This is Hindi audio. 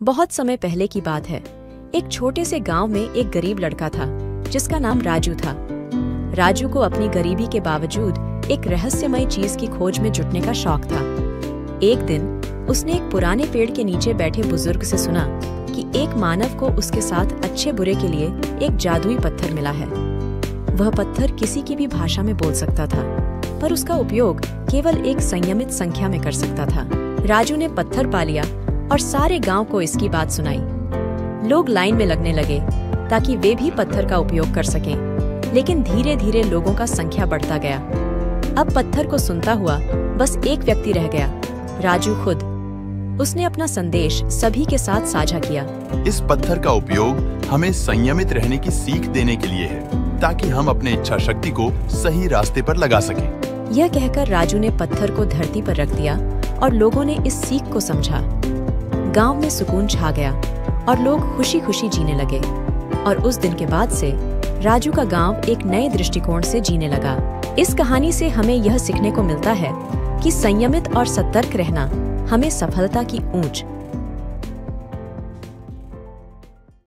बहुत समय पहले की बात है। एक छोटे से गाँव में एक गरीब लड़का था, जिसका नाम राजू था। राजू को अपनी गरीबी के बावजूद एक रहस्यमय चीज़ की खोज में जुटने का शौक था। एक दिन उसने एक पुराने पेड़ के नीचे बैठे बुज़ुर्ग से सुना कि एक मानव को उसके साथ अच्छे बुरे के लिए एक जादुई पत्थर मिला है। वह पत्थर किसी की भी भाषा में बोल सकता था, पर उसका उपयोग केवल एक संयमित संख्या में कर सकता था। राजू ने पत्थर पा लिया और सारे गाँव को इसकी बात सुनाई। लोग लाइन में लगने लगे ताकि वे भी पत्थर का उपयोग कर सकें। लेकिन धीरे धीरे लोगों का संख्या बढ़ता गया। अब पत्थर को सुनता हुआ बस एक व्यक्ति रह गया राजू खुद। उसने अपना संदेश सभी के साथ साझा किया। इस पत्थर का उपयोग हमें संयमित रहने की सीख देने के लिए है ताकि हम अपने इच्छा शक्ति को सही रास्ते पर लगा सकें। यह कहकर राजू ने पत्थर को धरती पर रख दिया और लोगों ने इस सीख को समझा। गाँव में सुकून छा गया और लोग खुशी खुशी जीने लगे। और उस दिन के बाद से राजू का गाँव एक नए दृष्टिकोण से जीने लगा। इस कहानी से हमें यह सीखने को मिलता है कि संयमित और सतर्क रहना हमें सफलता की ऊंच